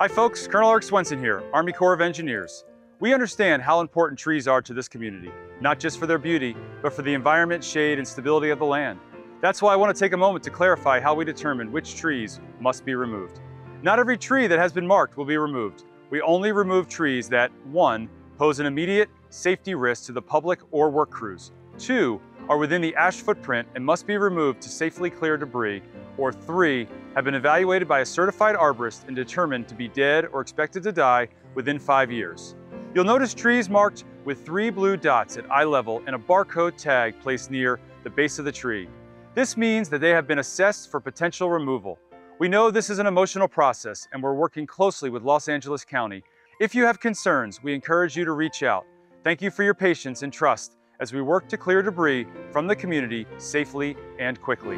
Hi folks, Colonel Eric Swenson here, Army Corps of Engineers. We understand how important trees are to this community, not just for their beauty, but for the environment, shade, and stability of the land. That's why I want to take a moment to clarify how we determine which trees must be removed. Not every tree that has been marked will be removed. We only remove trees that, one, pose an immediate safety risk to the public or work crews, two, are within the ash footprint and must be removed to safely clear debris, or three, have been evaluated by a certified arborist and determined to be dead or expected to die within five years. You'll notice trees marked with three blue dots at eye level and a barcode tag placed near the base of the tree. This means that they have been assessed for potential removal. We know this is an emotional process and we're working closely with Los Angeles County. If you have concerns, we encourage you to reach out. Thank you for your patience and trust as we work to clear debris from the community safely and quickly.